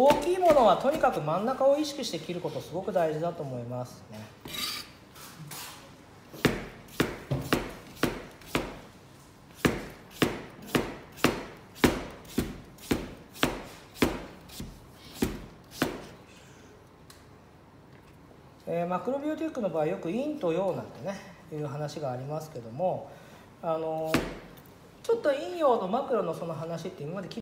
大きいものはとにかく真ん中を意識して切ることすごく大事だと思いますね。えー、マクロビオティックの場合よく陰と陽なんてねいう話がありますけどもあのちょっと陰陽のマクロのその話って今まで聞い